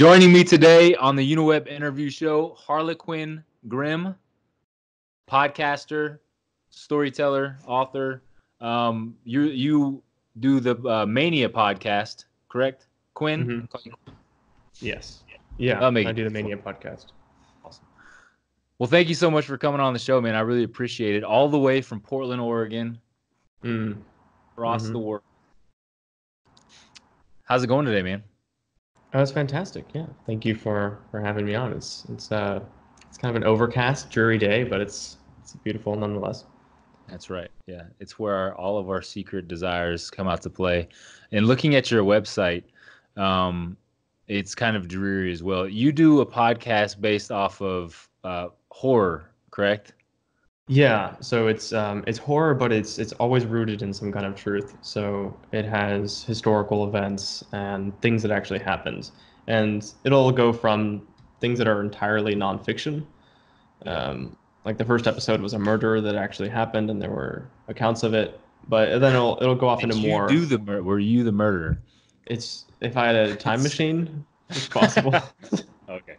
Joining me today on the Uniweb interview show, Harlequin Grim, podcaster, storyteller, author. Um, you you do the uh, Mania podcast, correct? Quinn. Mhm. Yes. Yeah. I do the Mania podcast. Awesome. Well, thank you so much for coming on the show, man. I really appreciate it. All the way from Portland, Oregon, Mm. across Mhm. the world. How's it going today, man? That was fantastic. Yeah. Thank you for for having me on. It's it's uh it's kind of an overcast, dreary day, but it's it's beautiful nonetheless. That's right. Yeah, it's where our, all of our secret desires come out to play. And looking at your website, um, it's kind of dreary as well. You do a podcast based off of uh, horror, correct? Yeah. So it's um it's horror, but it's it's always rooted in some kind of truth. So it has historical events and things that actually happened, and it'll go from things that are entirely nonfiction. Um, like the first episode was a murder that actually happened, and there were accounts of it. But then it'll it'll go off Did into you more. do the mur- were you the murderer? It's if I had a time machine, it's possible. Okay.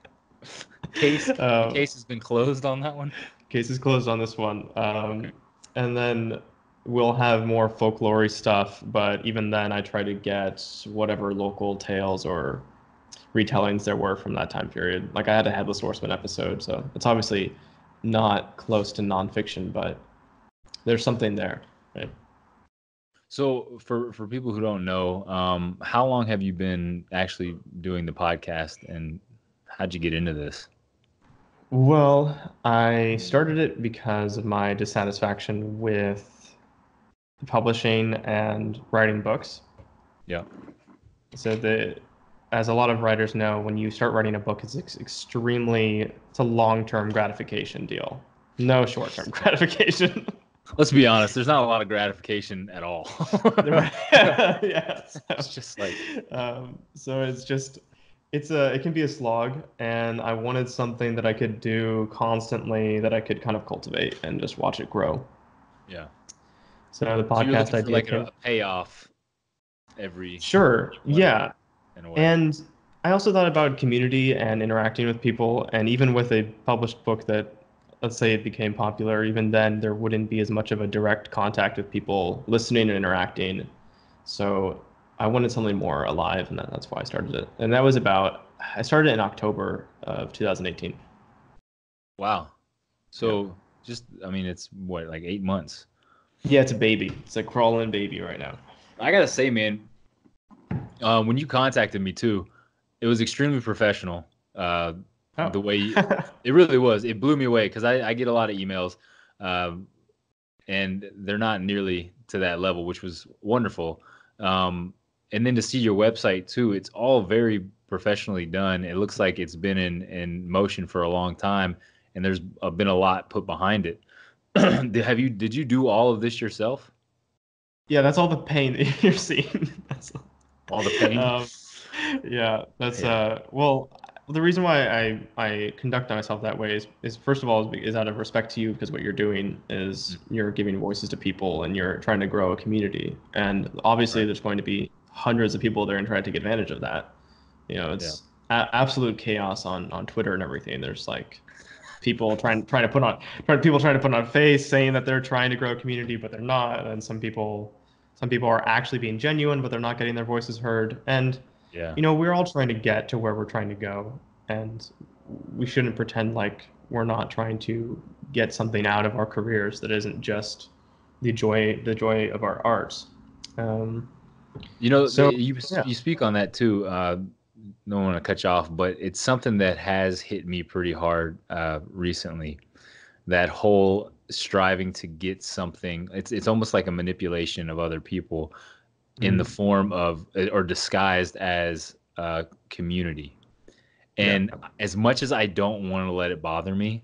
Case Um, case has been closed on that one. Case is closed on this one. Um, and then we'll have more folklore stuff, but even then, I try to get whatever local tales or retellings there were from that time period. Like I had a Headless Horseman episode, so it's obviously not close to nonfiction, but there's something there, right? So for for people who don't know, um, how long have you been actually doing the podcast, and how'd you get into this? Well, I started it because of my dissatisfaction with publishing and writing books. Yeah. So the as a lot of writers know, when you start writing a book, it's ex- extremely it's a long-term gratification deal. No short-term gratification. Let's be honest. There's not a lot of gratification at all. yeah. so- it's just like um, so it's just it's a it can be a slog and i wanted something that i could do constantly that i could kind of cultivate and just watch it grow yeah. so the podcast for idea like came- a, payoff every sure yeah in a way. and i also thought about community and interacting with people and even with a published book that let's say it became popular even then there wouldn't be as much of a direct contact with people listening and interacting so i wanted something more alive and that, that's why i started it and that was about i started in october of 2018 wow. So just I mean it's what like eight months. yeah it's a baby it's a crawling baby right now I gotta say, man, uh, when you contacted me too, it was extremely professional. Uh, Oh. The way you, it really was, it blew me away because I, I get a lot of emails, um, and they're not nearly to that level, which was wonderful. Um, and then to see your website too, it's all very professionally done. It looks like it's been in in motion for a long time, and there's been a lot put behind it. Did- Have you did you do all of this yourself? yeah that's all the pain that you're seeing that's All the pain. Um, yeah, that's Yeah. uh well the reason why I I conduct myself that way is is first of all is, is out of respect to you because what you're doing is you're giving voices to people and you're trying to grow a community and obviously Right. there's going to be hundreds of people there and try to take advantage of that. You know, it's a- absolute chaos on on Twitter and everything. There's like people trying trying to put on trying people trying to put on a face saying that they're trying to grow a community but they're not and some people some people are actually being genuine but they're not getting their voices heard and yeah. you know we're all trying to get to where we're trying to go and we shouldn't pretend like we're not trying to get something out of our careers that isn't just the joy the joy of our arts um, You know, So, you yeah. you speak on that too. Uh, don't want to cut you off, but it's something that has hit me pretty hard uh, recently. That whole striving to get something. It's it's almost like a manipulation of other people in the form of uh, or disguised as uh, community. And as much as I don't want to let it bother me,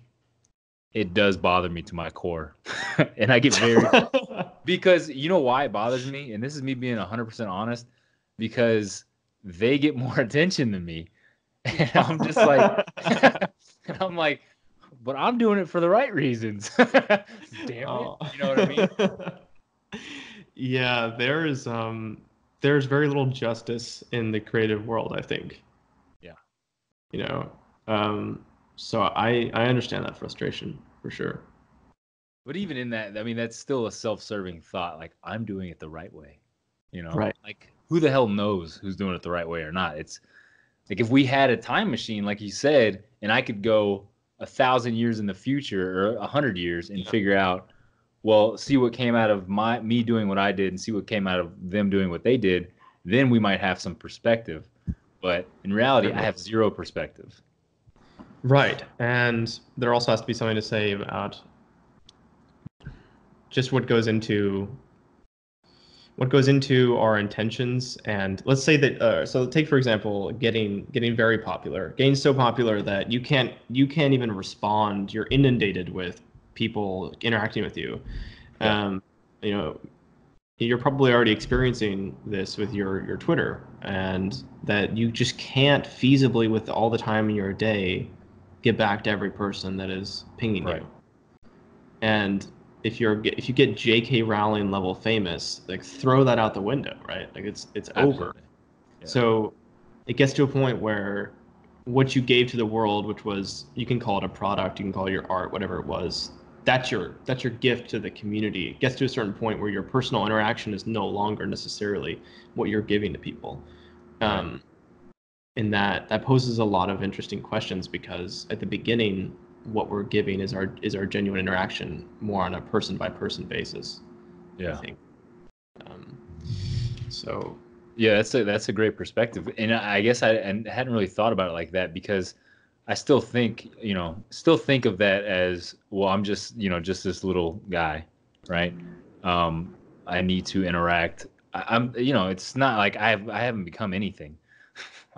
it does bother me to my core, and I get very because you know why it bothers me? And this is me being 100% honest because they get more attention than me. And i'm just like and i'm like but i'm doing it for the right reasons. Damn Oh. it you know what i mean? Yeah there is um there's very little justice in the creative world i think. Yeah. You know, um, so I I understand that frustration for sure. But even in that, I mean, that's still a self-serving thought. Like I'm doing it the right way. You know, Right. Like who the hell knows who's doing it the right way or not? It's like if we had a time machine, like you said, and I could go a thousand years in the future or a hundred years and Yeah. figure out, well, see what came out of my me doing what I did and see what came out of them doing what they did, then we might have some perspective. But in reality, I have zero perspective. Right. And there also has to be something to say about just what goes into what goes into our intentions and let's say that uh, so take for example getting getting very popular getting so popular that you can't you can't even respond you're inundated with people interacting with you Yeah. um, you know you're probably already experiencing this with your your twitter and that you just can't feasibly with all the time in your day get back to every person that is pinging Right. you and if you're if you get J.K. Rowling level famous, like throw that out the window, right? Like it's it's over. Yeah. So it gets to a point where what you gave to the world, which was you can call it a product, you can call it your art, whatever it was, that's your that's your gift to the community. It gets to a certain point where your personal interaction is no longer necessarily what you're giving to people. Um, and that that poses a lot of interesting questions because at the beginning what we're giving is our is our genuine interaction more on a person by person basis i Yeah. think um, so Yeah, that's a that's a great perspective, and I guess I and hadn't really thought about it like that because I still think you know still think of that as well. I'm just you know just this little guy, right? Um, I need to interact. I, I'm you know it's not like I have I haven't become anything.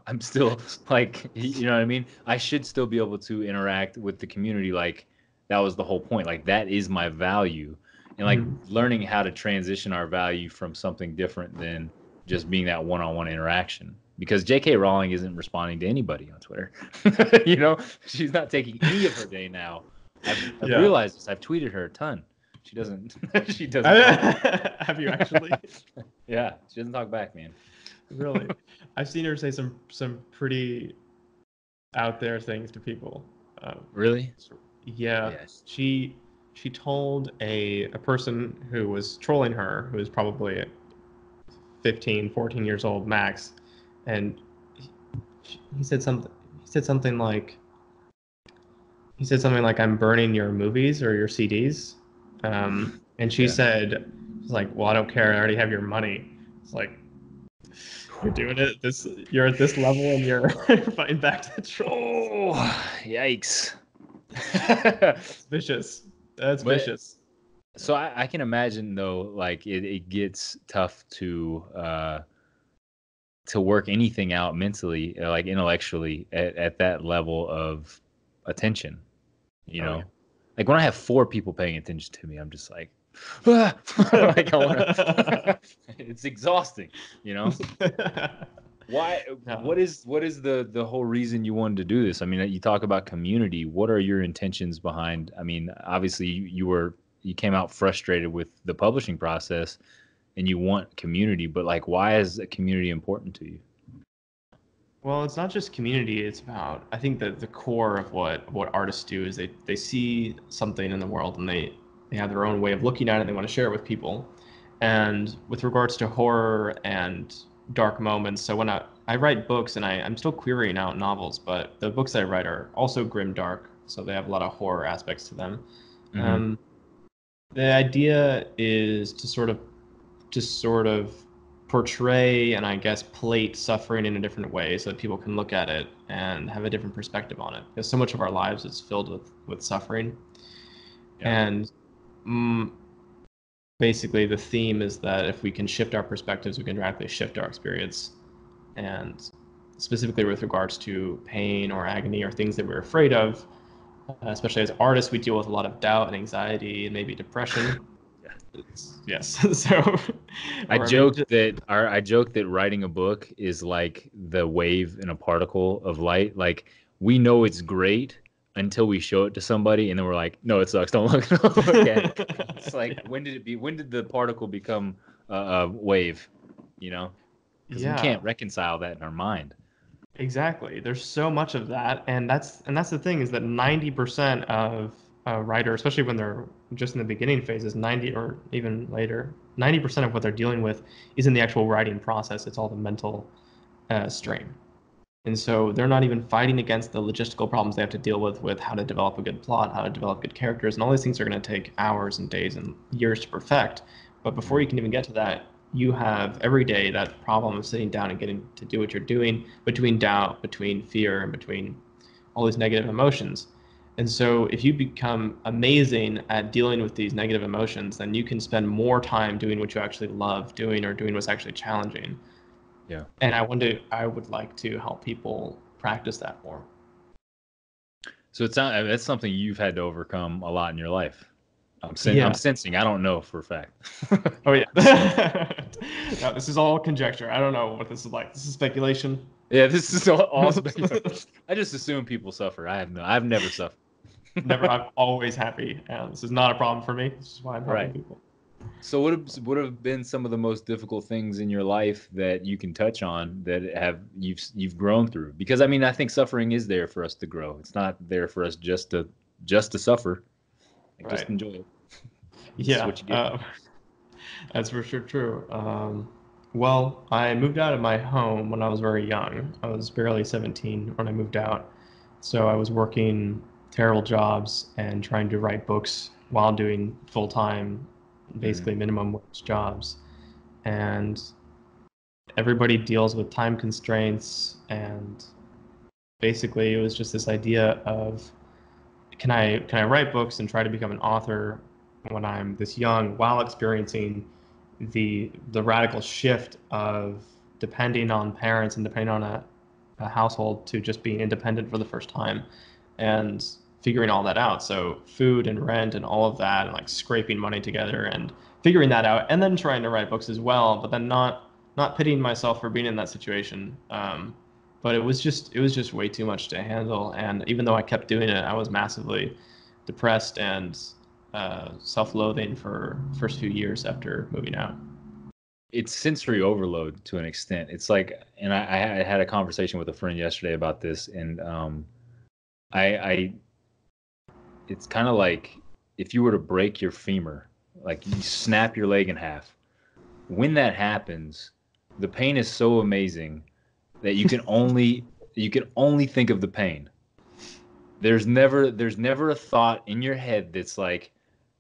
I'm still like you know what I mean. I should still be able to interact with the community. Like that was the whole point. Like that is my value, and like Mhm. learning how to transition our value from something different than just being that one-on-one interaction because J.K. Rowling isn't responding to anybody on Twitter. you know, she's not taking any of her day now. I've, I've Yeah. realized this. I've tweeted her a ton. She doesn't. she doesn't. have you actually yeah, she doesn't talk back, man. Really i've seen her say some some pretty out there things to people um, Really? yeah Yes. she she told a a person who was trolling her who was probably 15 14 years old max and he, he said something he said something like he said something like i'm burning your movies or your cds um, and she Yeah. said she's like well i don't care i already have your money it's like you're doing it this you're at this level and you're fighting back to the troll Oh, yikes. that's vicious that's But- vicious so I, I can imagine though, like it, it gets tough to uh to work anything out mentally, uh, like intellectually at, at that level of attention. You Oh, know? yeah. Like when I have four people paying attention to me, I'm just like! like wanna, it's exhausting, you know? Why Yeah. what is what is the the whole reason you wanted to do this? I mean, you talk about community. What are your intentions behind? I mean, obviously you, you were you came out frustrated with the publishing process and you want community, but like why is a community important to you? Well, it's not just community. It's about I think that the core of what what artists do is they they see something in the world and they they have their own way of looking at it. and They want to share it with people. And with regards to horror and dark moments, so when I I write books and I I'm still querying out novels, but the books I write are also grim dark, so they have a lot of horror aspects to them. Mhm. Um, the idea is to sort of to sort of portray and I guess plate suffering in a different way so that people can look at it and have a different perspective on it. Because so much of our lives is filled with with suffering, Yeah. and mm, basically the theme is that if we can shift our perspectives, we can radically shift our experience, and specifically with regards to pain or agony or things that we're afraid of. uh, Especially as artists, we deal with a lot of doubt and anxiety and maybe depression. Yeah. It's- yes. so I or joke ju- that our, I joke that writing a book is like the wave in a particle of light. Like we know it's great until we show it to somebody, and then we're like, "No, it sucks. Don't look, don't look at it." It's like when did it be? When did the particle become a, a wave? You know, because Yeah. we can't reconcile that in our mind. Exactly. There's so much of that, and that's and that's the thing is that 90% of a writer, especially when they're just in the beginning phases, 90 or even later, 90% of what they're dealing with is in the actual writing process. It's all the mental uh, strain, and so they're not even fighting against the logistical problems they have to deal with with how to develop a good plot, how to develop good characters, and all these things are going to take hours and days and years to perfect. But before you can even get to that, you have every day that problem of sitting down and getting to do what you're doing between doubt, between fear, and between all these negative emotions. And so, if you become amazing at dealing with these negative emotions, then you can spend more time doing what you actually love doing or doing what's actually challenging. Yeah. And I wonder, I would like to help people practice that more. So it's not that's something you've had to overcome a lot in your life. I'm, sen- yeah. I'm sensing. I don't know for a fact. oh yeah. no, this is all conjecture. I don't know what this is like. This is speculation. Yeah, this is all, all speculation. I just assume people suffer. I have no. I've never suffered. never. I'm always happy, and this is not a problem for me. This is why I'm helping right. people. So what have, what have been some of the most difficult things in your life that you can touch on that have you've you've grown through? Because I mean, I think suffering is there for us to grow. It's not there for us just to just to suffer. Like, right. Just enjoy it. yeah, uh, that's for sure true. Um, well, I moved out of my home when I was very young. I was barely 17 when I moved out. So I was working terrible jobs and trying to write books while doing full time, basically mm-hmm. minimum wage jobs. And everybody deals with time constraints and basically it was just this idea of can I can I write books and try to become an author when I'm this young while experiencing the the radical shift of depending on parents and depending on a, a household to just being independent for the first time and figuring all that out. So food and rent and all of that and like scraping money together and figuring that out and then trying to write books as well, but then not not pitying myself for being in that situation. Um, but it was just it was just way too much to handle and even though i kept doing it i was massively depressed and uh, self-loathing for first few years after moving out it's sensory overload to an extent it's like and i, I had a conversation with a friend yesterday about this and um, i i it's kind of like if you were to break your femur like you snap your leg in half when that happens the pain is so amazing that you can only you can only think of the pain. There's never there's never a thought in your head that's like,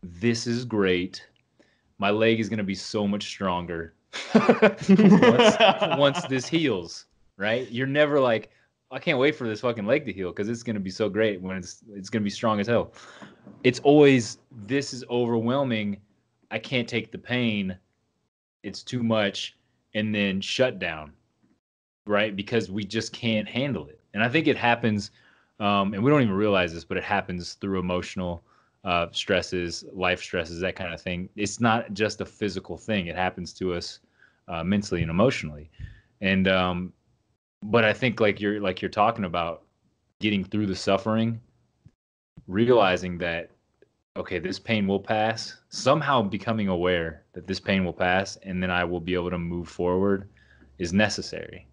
this is great. My leg is gonna be so much stronger once, once this heals. Right? You're never like, I can't wait for this fucking leg to heal because it's gonna be so great when it's it's gonna be strong as hell. It's always this is overwhelming. I can't take the pain. It's too much, and then shut down right? Because we just can't handle it. And I think it happens, um, and we don't even realize this, but it happens through emotional uh, stresses, life stresses, that kind of thing. It's not just a physical thing; it happens to us uh, mentally and emotionally. And um, but I think like you're like you're talking about getting through the suffering, realizing that okay, this pain will pass. Somehow becoming aware that this pain will pass, and then I will be able to move forward, is necessary.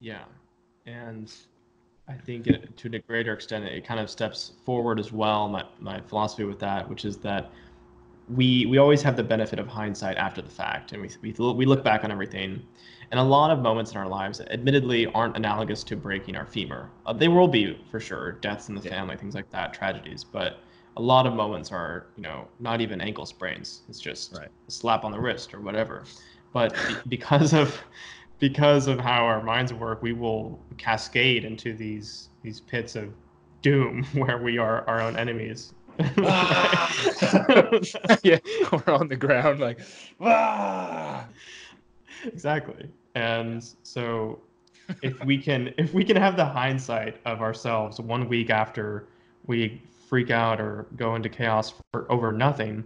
Yeah, and I think it, to a greater extent, it kind of steps forward as well. My my philosophy with that, which is that we we always have the benefit of hindsight after the fact, and we we we look back on everything, and a lot of moments in our lives, admittedly, aren't analogous to breaking our femur. Uh, they will be for sure, deaths in the yeah. family, things like that, tragedies, but a lot of moments are you know not even ankle sprains. It's just right. a slap on the wrist or whatever. But because of because of how our minds work, we will cascade into these these pits of doom where we are our own enemies. yeah, we're on the ground like, ah! exactly. And so, if we can, if we can have the hindsight of ourselves one week after we freak out or go into chaos for over nothing,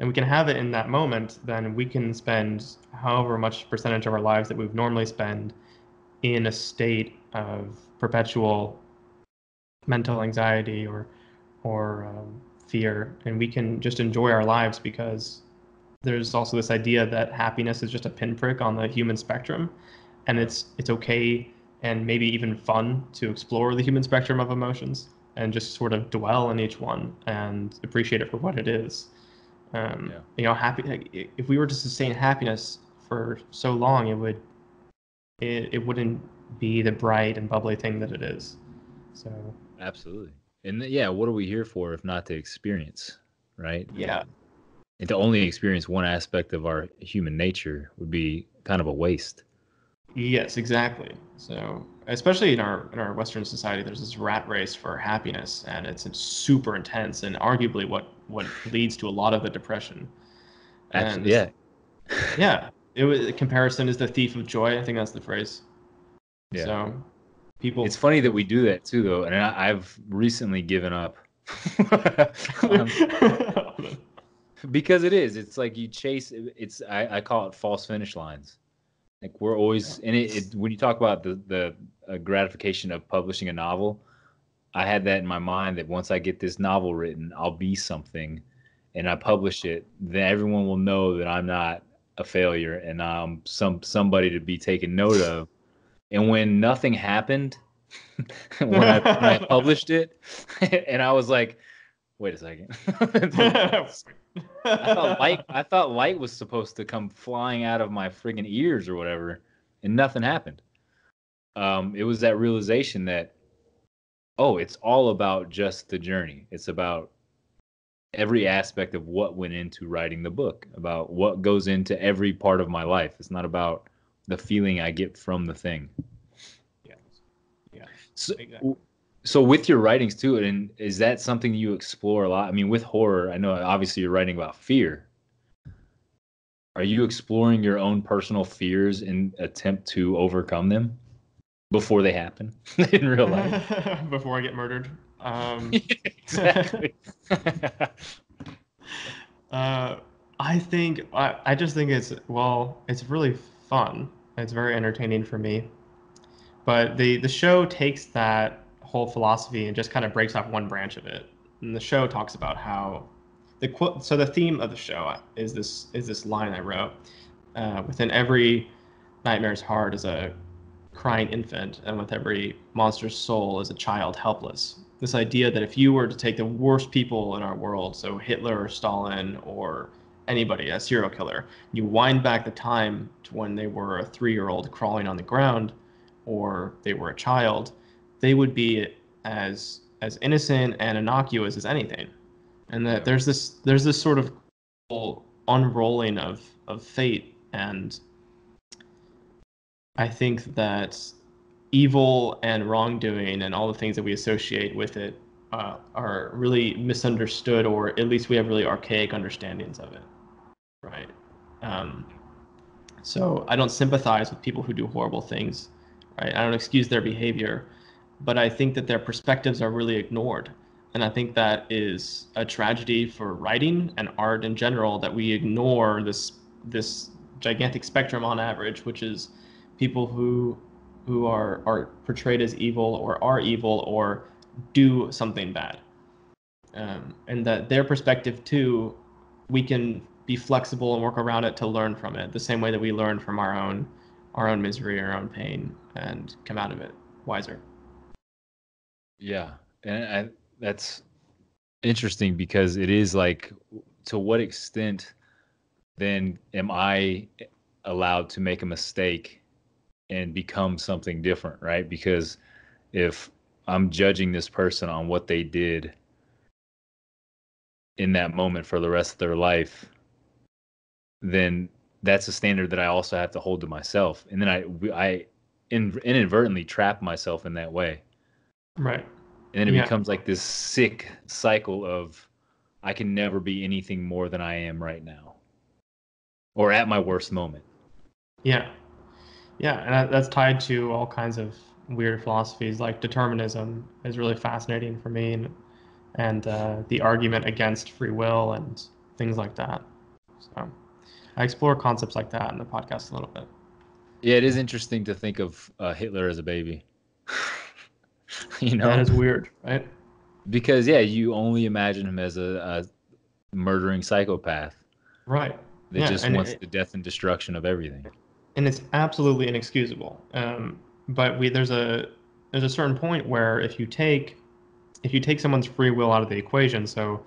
and we can have it in that moment, then we can spend however much percentage of our lives that we would normally spend in a state of perpetual mental anxiety or or um, fear, and we can just enjoy our lives because there's also this idea that happiness is just a pinprick on the human spectrum, and it's it's okay and maybe even fun to explore the human spectrum of emotions and just sort of dwell in each one and appreciate it for what it is. Um, yeah. You know, happy. If we were to sustain happiness for so long, it would, it, it wouldn't be the bright and bubbly thing that it is. So absolutely, and yeah, what are we here for if not to experience, right? Yeah. And to only experience one aspect of our human nature would be kind of a waste. Yes, exactly. So, especially in our in our Western society, there's this rat race for happiness, and it's, it's super intense, and arguably what what leads to a lot of the depression. And yeah, yeah. It was comparison is the thief of joy. I think that's the phrase. Yeah. So, people. It's funny that we do that too, though, and I, I've recently given up. um, because it is. It's like you chase. It's I, I call it false finish lines like we're always and it, it when you talk about the the uh, gratification of publishing a novel, I had that in my mind that once I get this novel written, I'll be something, and I publish it, then everyone will know that I'm not a failure and I'm some somebody to be taken note of. And when nothing happened, when, I, when I published it, and I was like, wait a second. I thought light I thought light was supposed to come flying out of my friggin' ears or whatever, and nothing happened. Um, it was that realization that oh, it's all about just the journey. It's about every aspect of what went into writing the book, about what goes into every part of my life. It's not about the feeling I get from the thing. Yeah. Yeah. So, exactly so with your writings too and is that something you explore a lot? I mean with horror i know obviously you're writing about fear. Are you exploring your own personal fears in attempt to overcome them before they happen in real life? Before i get murdered. Um, exactly. Uh, i think I, I just think it's well it's really fun. It's very entertaining for me. But the the show takes that whole philosophy and just kind of breaks off one branch of it. And the show talks about how the quote. So the theme of the show is this is this line I wrote. Uh, within every nightmare's heart is a crying infant, and with every monster's soul is a child helpless. This idea that if you were to take the worst people in our world, so Hitler or Stalin or anybody, a serial killer, you wind back the time to when they were a three year old crawling on the ground or they were a child, they would be as as innocent and innocuous as anything, and that there's this there's this sort of unrolling of of fate, and I think that evil and wrongdoing and all the things that we associate with it uh, are really misunderstood, or at least we have really archaic understandings of it, right? Um, so I don't sympathize with people who do horrible things, right? I don't excuse their behavior, but I think that their perspectives are really ignored. And I think that is a tragedy for writing and art in general that we ignore this this gigantic spectrum on average, which is people who who are are portrayed as evil or are evil or do something bad. Um, and that their perspective too, we can be flexible and work around it to learn from it, the same way that we learn from our own our own misery, our own pain, and come out of it wiser. Yeah, and I, that's interesting because it is like, to what extent then am I allowed to make a mistake and become something different, right? Because if I'm judging this person on what they did in that moment for the rest of their life, then that's a standard that I also have to hold to myself. And then I, I inadvertently trap myself in that way. Right. And then it yeah. becomes like this sick cycle of I can never be anything more than I am right now or at my worst moment. Yeah. Yeah. And that's tied to all kinds of weird philosophies like determinism is really fascinating for me and, and uh, the argument against free will and things like that. So I explore concepts like that in the podcast a little bit. Yeah, it is interesting to think of uh, Hitler as a baby. you know? That is weird right? Because yeah you only imagine him as a, a murdering psychopath right. that yeah, just wants it, the death and destruction of everything. And it's absolutely inexcusable um, but we there's a there's a certain point where if you take if you take someone's free will out of the equation, so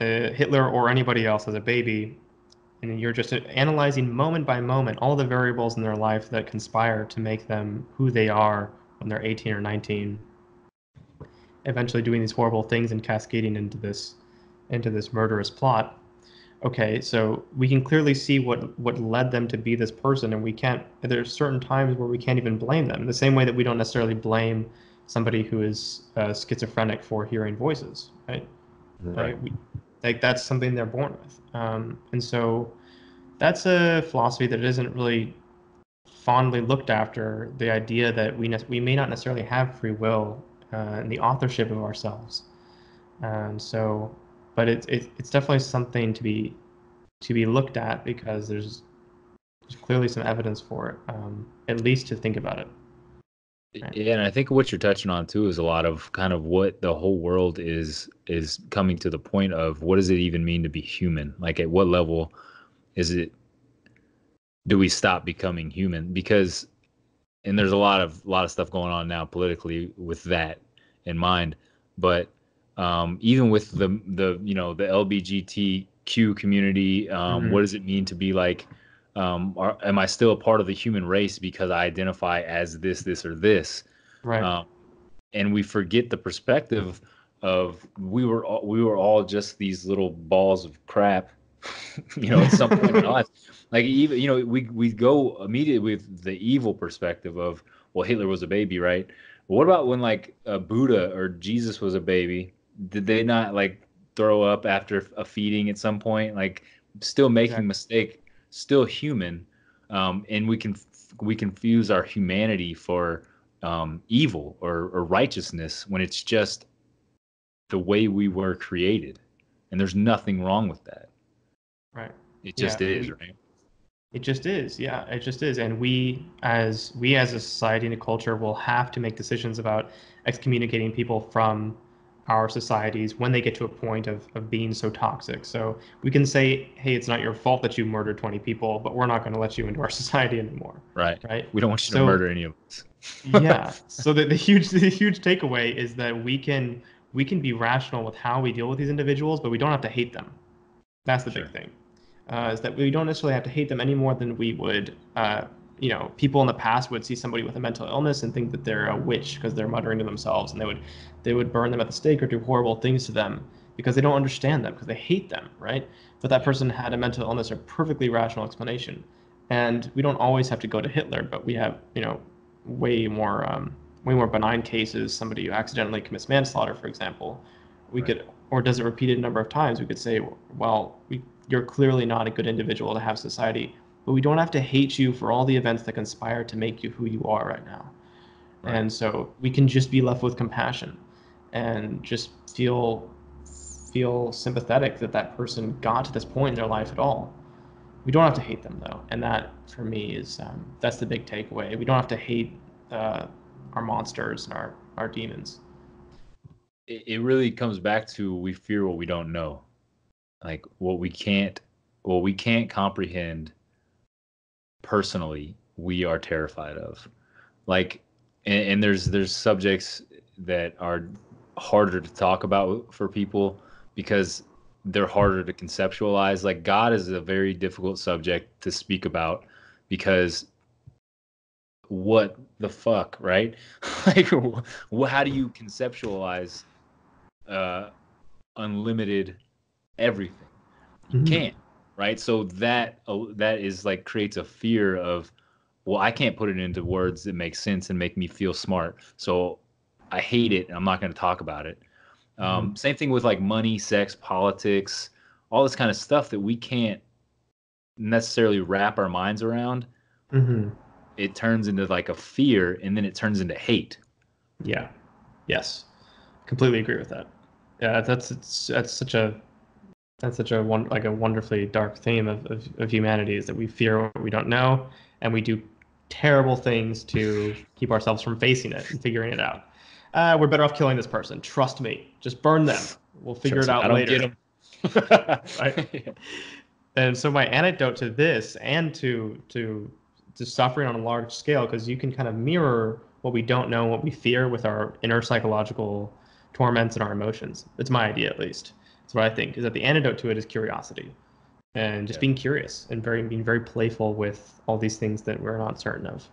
uh, Hitler or anybody else as a baby, and you're just analyzing moment by moment all the variables in their life that conspire to make them who they are when they're 18 or 19, eventually doing these horrible things and cascading into this into this murderous plot. Okay, so we can clearly see what what led them to be this person, and we can't. There's certain times where we can't even blame them. The same way that we don't necessarily blame somebody who is uh, schizophrenic for hearing voices, right? Right. Like, we, like that's something they're born with, um, and so that's a philosophy that isn't really fondly looked after. The idea that we ne- we may not necessarily have free will uh, in the authorship of ourselves, and so, but it's it, it's definitely something to be to be looked at because there's there's clearly some evidence for it, um, at least to think about it. Yeah, and I think what you're touching on too is a lot of kind of what the whole world is is coming to the point of what does it even mean to be human? Like at what level is it do we stop becoming human? Because and there's a lot of lot of stuff going on now politically with that in mind. But um, even with the the you know the LBGTQ community, um, Mhm. what does it mean to be like? Um, are, am I still a part of the human race because I identify as this, this, or this? Right. Um, and we forget the perspective of we were all, we were all just these little balls of crap, you know, at some point in lives. Like even you know we we go immediately with the evil perspective of well Hitler was a baby, right? But what about when like uh, Buddha or Jesus was a baby? Did they not like throw up after a feeding at some point? Like still making Exactly. mistake, still human, um, and we can we confuse our humanity for um, evil or, or righteousness when it's just the way we were created, and there's nothing wrong with that. Right. It just Yeah, is, right? It just is, yeah. It just is, and we, as we as a society and a culture, will have to make decisions about excommunicating people from our societies when they get to a point of, of being so toxic. So we can say, hey, it's not your fault that you murdered 20 people, but we're not going to let you into our society anymore, Right. right? We don't want you to murder any of us. yeah. So the, the huge the huge takeaway is that we can we can be rational with how we deal with these individuals, but we don't have to hate them. That's the Sure. big thing. Uh, is that we don't necessarily have to hate them any more than we would. Uh, you know, people in the past would see somebody with a mental illness and think that they're a witch because they're muttering to themselves, and they would they would burn them at the stake or do horrible things to them because they don't understand them because they hate them, right? But that person had a mental illness or perfectly rational explanation, and we don't always have to go to Hitler, but we have you know way more um, way more benign cases. Somebody who accidentally commits manslaughter, for example, we Right. could or does it repeated a number of times. We could say, well, we, you're clearly not a good individual to have society, but we don't have to hate you for all the events that conspire to make you who you are right now. Right. And so we can just be left with compassion and just feel feel sympathetic that that person got to this point in their life at all. We don't have to hate them though, and that for me is um, that's the big takeaway. We don't have to hate uh, our monsters and our our demons. It, it really comes back to we fear what we don't know, like what we can't, what we can't comprehend. Personally, we are terrified of, like, and, and there's there's subjects that are harder to talk about for people because they're harder to conceptualize. Like God is a very difficult subject to speak about because what the fuck, right? like, how do you conceptualize uh, unlimited everything? You Mhm. can't, right? So that uh, that is like creates a fear of, well, I can't put it into words that make sense and make me feel smart. So I hate it, and I'm not going to talk about it. Um, Same thing with like money, sex, politics, all this kind of stuff that we can't necessarily wrap our minds around. Mhm. It turns into like a fear, and then it turns into hate. Yeah. Yes. Completely agree with that. Yeah, that's it's, that's such a that's such a one like a wonderfully dark theme of, of, of humanity is that we fear what we don't know and we do terrible things to keep ourselves from facing it and figuring it out. Uh, we're better off killing this person. Trust me. Just burn them. We'll figure Trust it out I don't later. Right. And so my anecdote to this and to to to suffering on a large scale because you can kind of mirror what we don't know, what we fear with our inner psychological torments and our emotions. it's my idea, at least. That's what I think. Is that the antidote to it is curiosity, and just yeah. being curious and very being very playful with all these things that we're not certain of.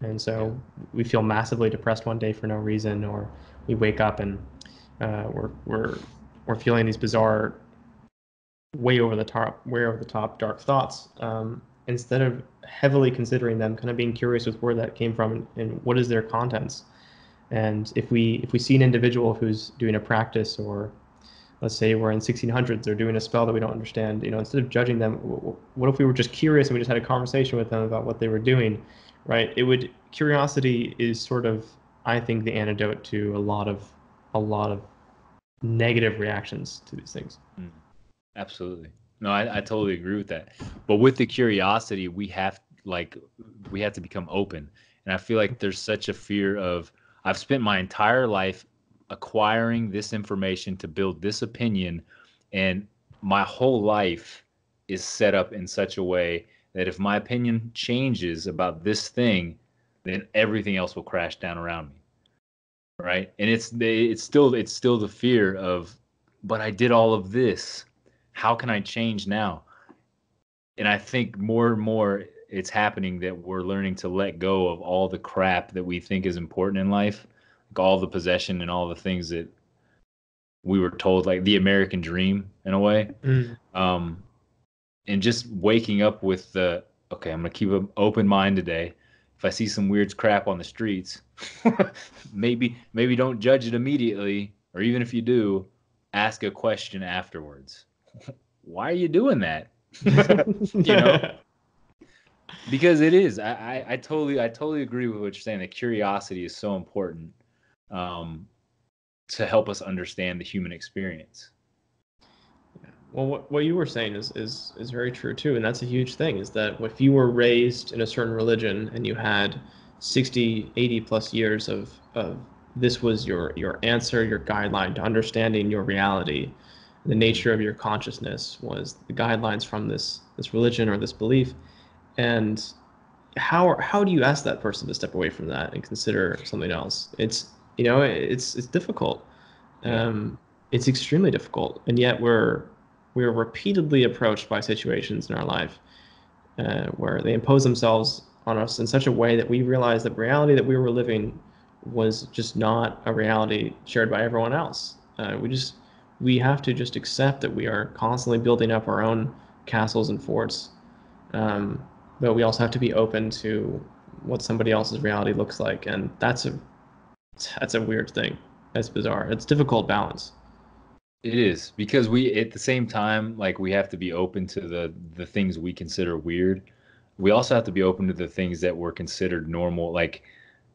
And so yeah. we feel massively depressed one day for no reason, or we wake up and uh, we're we're we're feeling these bizarre, way over the top, way over the top dark thoughts. Um, instead of heavily considering them, kind of being curious with where that came from and, and what is their contents. And if we if we see an individual who's doing a practice or let's say we're in 1600s they're doing a spell that we don't understand you know instead of judging them what if we were just curious and we just had a conversation with them about what they were doing right? It would curiosity is sort of i think the antidote to a lot of a lot of negative reactions to these things. Mm, absolutely. No I, I totally agree with that. But with the curiosity we have like we have to become open. And i feel like there's such a fear of i've spent my entire life acquiring this information to build this opinion and my whole life is set up in such a way that if my opinion changes about this thing then everything else will crash down around me right? And it's it's still it's still the fear of but i did all of this. How can i change now? And i think more and more it's happening that we're learning to let go of all the crap that we think is important in life all the possession and all the things that we were told like the american dream in a way. Mm. um and just waking up with the okay i'm gonna keep an open mind today. If i see some weird crap on the streets maybe maybe don't judge it immediately or even if you do ask a question afterwards. Why are you doing that? You know? Because it is. I, I, I totally i totally agree with what you're saying. That curiosity is so important um, to help us understand the human experience. Well, what, what you were saying is, is is very true too, and that's a huge thing. Is that if you were raised in a certain religion and you had 60, 80 plus years of, of this was your your answer, your guideline to understanding your reality, the nature of your consciousness was the guidelines from this this religion or this belief, and how how do you ask that person to step away from that and consider something else? It's you know, it's it's difficult. Um, it's extremely difficult, and yet we're we're repeatedly approached by situations in our life uh, where they impose themselves on us in such a way that we realize that reality that we were living was just not a reality shared by everyone else. Uh, we just we have to just accept that we are constantly building up our own castles and forts, um, but we also have to be open to what somebody else's reality looks like, and that's a that's a weird thing. That's bizarre. It's difficult balance. It is because we at the same time like we have to be open to the the things we consider weird. We also have to be open to the things that were considered normal like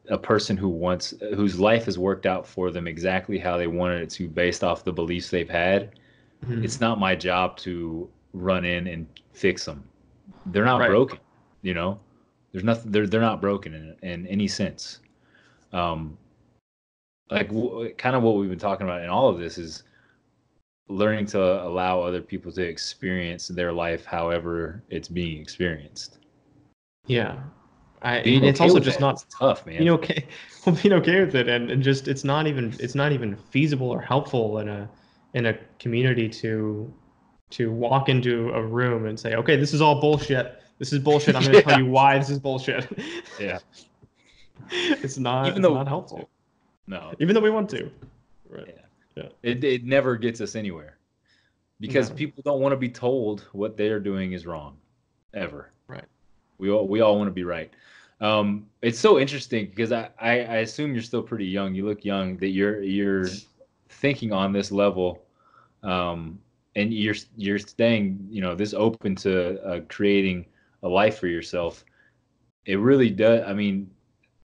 a person who wants whose life has worked out for them exactly how they wanted it to based off the beliefs they've had. Mm-hmm. It's not my job to run in and fix them. They're not right. broken, you know. There's nothing they're they're not broken in in any sense. Um like w- kind of what we've been talking about in all of this is learning to allow other people to experience their life however it's being experienced. Yeah. I being it's okay also just it. not tough, man. Being okay well, being okay with it and, and just it's not even it's not even feasible or helpful in a in a community to to walk into a room and say, okay, this is all bullshit. This is bullshit. I'm going to yeah. tell you why this is bullshit. Yeah. it's not even though not helpful. No. Even though we want to. Right. Yeah. yeah. It, it never gets us anywhere because no. people don't want to be told what they're doing is wrong ever. Right. We all, we all want to be right. Um, it's so interesting because I, I, I assume you're still pretty young. You look young that you're, you're thinking on this level. Um, and you're, you're staying, you know, this open to uh, creating a life for yourself. It really does. I mean,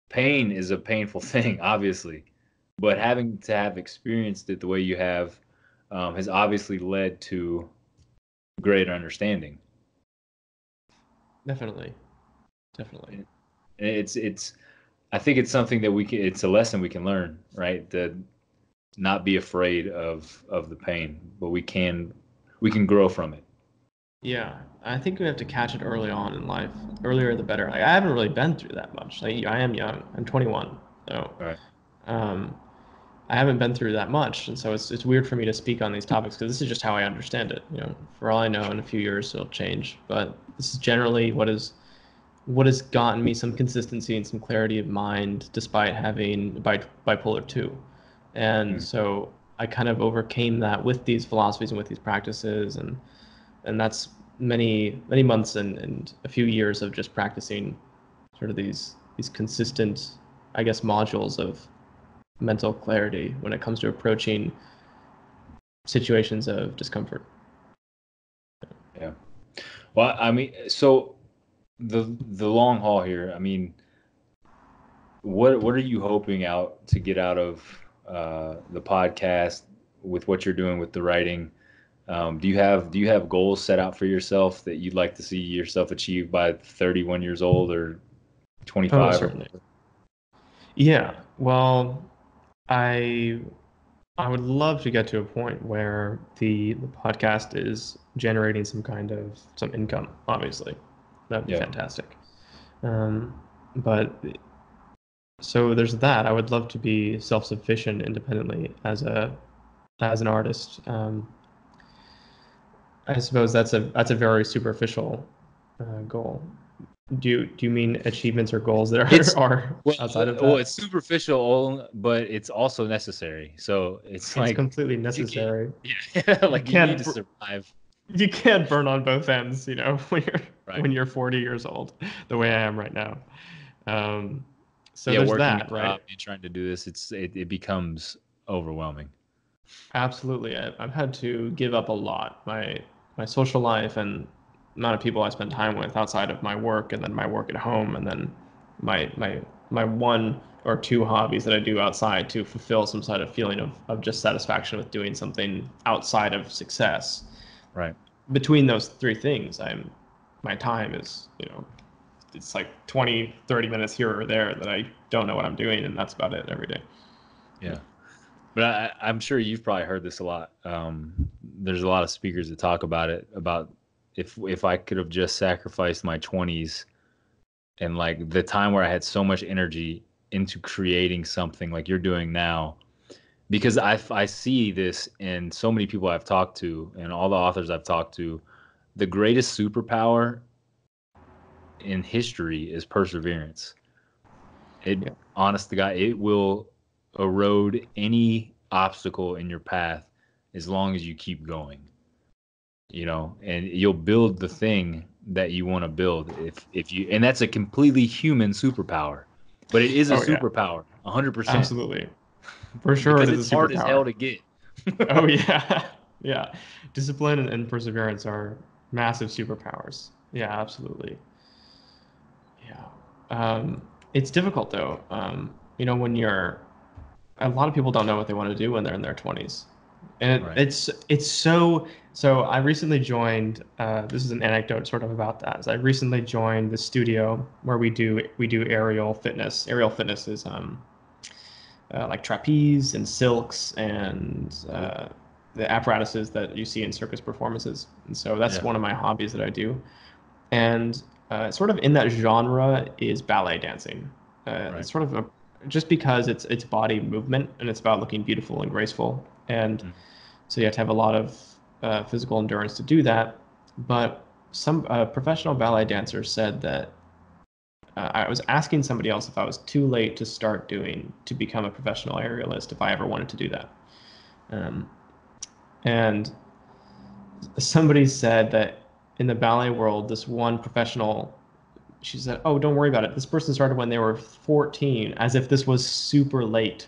pain is a painful thing, obviously, but having to have experienced it the way you have um, has obviously led to greater understanding. Definitely, definitely. It's it's. I think it's something that we can. It's a lesson we can learn, right? To not be afraid of of the pain, but we can we can grow from it. Yeah, I think we have to catch it early on in life. Earlier the better. Like, I haven't really been through that much. Like I am young. I'm 21, so Right. um, I haven't been through that much, and so it's it's weird for me to speak on these topics because this is just how I understand it. You know, for all I know, in a few years it'll change, but this is generally what is what has gotten me some consistency and some clarity of mind despite having bi- bipolar 2 and Mm. so i kind of overcame that with these philosophies and with these practices and and that's many many months and, and a few years of just practicing sort of these these consistent i guess modules of mental clarity when it comes to approaching situations of discomfort Yeah. Well, I mean, so the the long haul here. I mean, what what are you hoping out to get out of uh, the podcast with what you're doing with the writing? Um, do you have do you have goals set out for yourself that you'd like to see yourself achieve by 31 years old or 25? Oh, certainly. Yeah. Well, I I would love to get to a point where the the podcast is generating some kind of some income. Obviously, that'd be Yeah. fantastic. Um, but so there's that. I would love to be self-sufficient independently as a as an artist. Um, I suppose that's a that's a very superficial uh, goal. Do you do you mean achievements or goals that are, It's- are Well, outside of that? well, it's superficial, but it's also necessary. So it's, it's like, completely necessary. yeah, like you can't need to survive. You can't burn on both ends, you know, when you're Right. when you're 40 years old, the way I am right now. Um, so yeah, there's working that, right? and trying to do this, it's it, it becomes overwhelming. Absolutely. I, I've had to give up a lot. My my social life and amount of people I spend time with outside of my work and then my work at home and then my my my one or two hobbies that I do outside to fulfill some sort of feeling of, of just satisfaction with doing something outside of success. Right. Between those three things, I'm my time is, you know, it's like 20, 30 minutes here or there that I don't know what I'm doing and that's about it every day. Yeah. But I, I'm sure you've probably heard this a lot. Um, there's a lot of speakers that talk about it about if if I could have just sacrificed my 20s and like the time where I had so much energy into creating something like you're doing now, because I I see this in so many people I've talked to and all the authors I've talked to, the greatest superpower in history is perseverance. It Yeah. honest to God, it will erode any obstacle in your path as long as you keep going. You know, and you'll build the thing that you want to build if if you and that's a completely human superpower. But it is a Oh, yeah. superpower, 100%. Absolutely. For sure Because it it's hard as hell to get. oh yeah yeah discipline and, and perseverance are massive superpowers yeah absolutely yeah um, it's difficult though um, you know when you're a lot of people don't know what they want to do when they're in their 20s and it, Right. it's it's so so i recently joined uh, this is an anecdote sort of about that is i recently joined the studio where we do we do aerial fitness aerial fitness is um, uh, like trapeze and silks and uh, the apparatuses that you see in circus performances. And so that's Yeah. one of my hobbies that I do. And uh, sort of in that genre is ballet dancing. Uh, Right. It's sort of a, just because it's it's body movement and it's about looking beautiful and graceful. And Mm. so you have to have a lot of uh, physical endurance to do that. But some uh, professional ballet dancers said that uh, I was asking somebody else if I was too late to start doing to become a professional aerialist if I ever wanted to do that. Um, and somebody said that in the ballet world, this one professional, she said, "Oh, don't worry about it. This person started when they were 14, as if this was super late,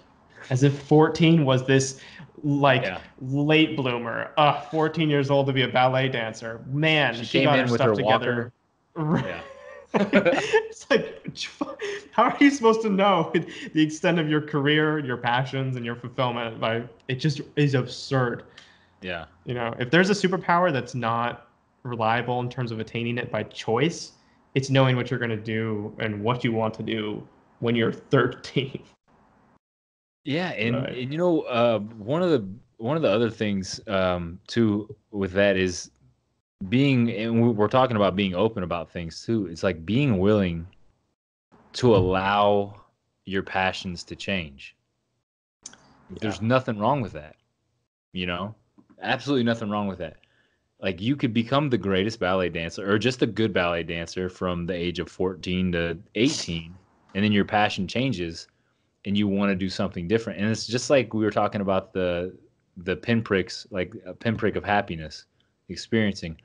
as if 14 was this like Yeah. late bloomer. Uh, 14 years old to be a ballet dancer. Man, She she, came got in her with stuff her together. Yeah. it's like, how are you supposed to know the extent of your career, your passions, and your fulfillment? By it just is absurd. Yeah. You know, if there's a superpower that's not reliable in terms of attaining it by choice, it's knowing what you're going to do and what you want to do when you're 13. Yeah, and, Right. and you know, uh, one of the one of the other things um, too with that is being and we're talking about being open about things too. It's like being willing to allow your passions to change. Yeah. There's nothing wrong with that. You know? Absolutely nothing wrong with that. Like you could become the greatest ballet dancer or just a good ballet dancer from the age of 14 to 18 and then your passion changes and you want to do something different. And it's just like we were talking about the the pinpricks, like a pinprick of happiness, experiencing.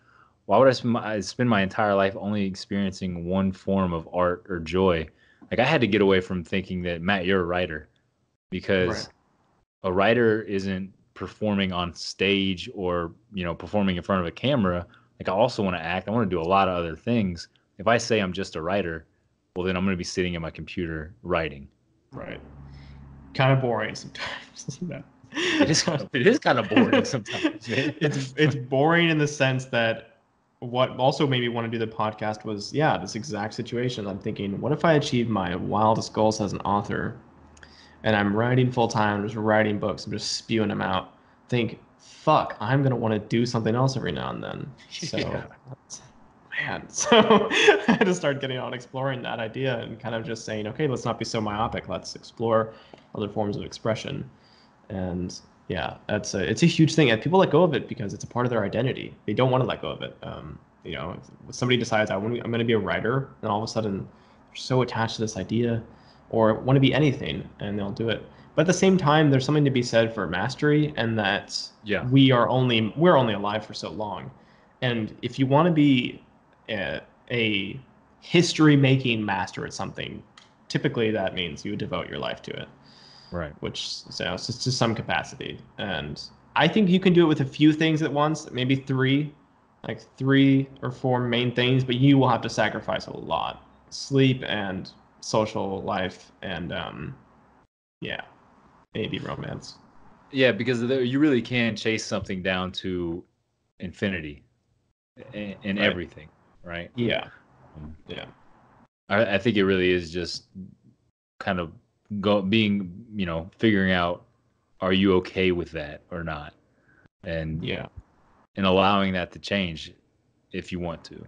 Why would I spend my, spend my entire life only experiencing one form of art or joy? Like I had to get away from thinking that Matt, you're a writer, because right. a writer isn't performing on stage or you know performing in front of a camera. Like I also want to act. I want to do a lot of other things. If I say I'm just a writer, well then I'm going to be sitting at my computer writing. Right. Kind of boring sometimes. it is kind of, it is kind of boring sometimes. it's it's boring in the sense that what also made me want to do the podcast was yeah this exact situation i'm thinking what if i achieve my wildest goals as an author and i'm writing full-time just writing books i'm just spewing them out think fuck i'm going to want to do something else every now and then so yeah. man so i had to start getting on exploring that idea and kind of just saying okay let's not be so myopic let's explore other forms of expression and yeah, that's a, it's a huge thing, and people let go of it because it's a part of their identity. They don't want to let go of it. Um, you know, if somebody decides I want to, I'm going to be a writer, and all of a sudden they're so attached to this idea, or want to be anything, and they'll do it. But at the same time, there's something to be said for mastery, and that yeah. we are only we're only alive for so long, and if you want to be a, a history-making master at something, typically that means you devote your life to it. Right? Which you know, it's to some capacity, and I think you can do it with a few things at once, maybe three, like three or four main things, but you will have to sacrifice a lot: sleep and social life, and um, yeah, maybe romance. Yeah, because you really can chase something down to infinity in, in right. everything, right? Yeah, um, yeah. I, I think it really is just kind of go being you know figuring out are you okay with that or not and yeah and allowing that to change if you want to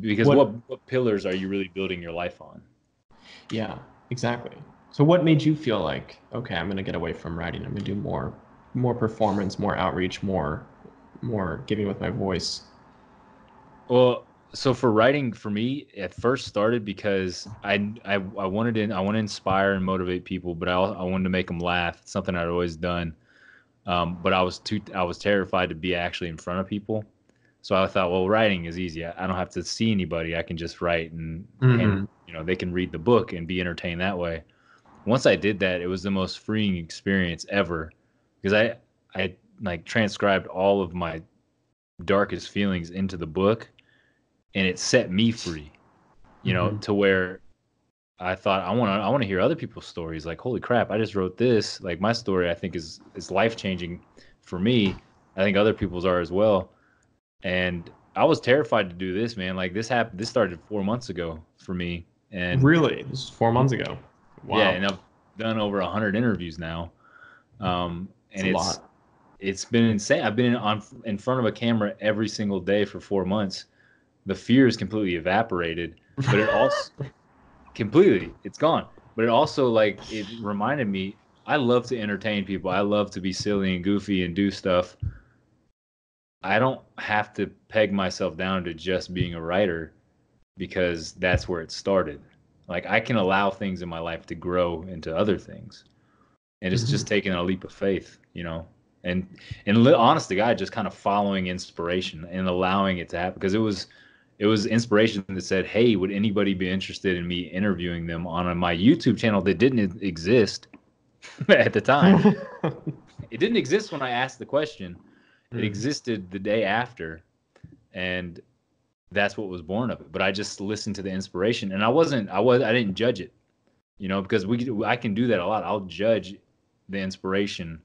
because what, what, what pillars are you really building your life on yeah exactly so what made you feel like okay i'm going to get away from writing i'm going to do more more performance more outreach more more giving with my voice well so for writing for me it first started because I, I I wanted to I want to inspire and motivate people, but I I wanted to make them laugh. It's something I'd always done. Um, but I was too I was terrified to be actually in front of people. So I thought, well, writing is easy. I don't have to see anybody. I can just write and, mm-hmm. and you know they can read the book and be entertained that way. Once I did that, it was the most freeing experience ever because I I like transcribed all of my darkest feelings into the book and it set me free you know mm-hmm. to where i thought i want to i want to hear other people's stories like holy crap i just wrote this. Like my story i think is is life changing for me. I think other people's are as well. And i was terrified to do this man. Like this happened this started four months ago for me and really? This is four months ago wow yeah and i've done over 100 interviews now um and it's lot. it's been insane i've been on in front of a camera every single day for four months the fear is completely evaporated, but it also completely it's gone. But it also like it reminded me I love to entertain people. I love to be silly and goofy and do stuff. I don't have to peg myself down to just being a writer because that's where it started. Like I can allow things in my life to grow into other things. And it's mm-hmm. just taking a leap of faith, you know. And and honest to God, just kind of following inspiration and allowing it to happen because it was it was inspiration that said, "Hey, would anybody be interested in me interviewing them on a, my YouTube channel that didn't exist at the time? it didn't exist when I asked the question. It mm. existed the day after, and that's what was born of it. But I just listened to the inspiration, and I wasn't, I was, I didn't judge it, you know, because we, I can do that a lot. I'll judge the inspiration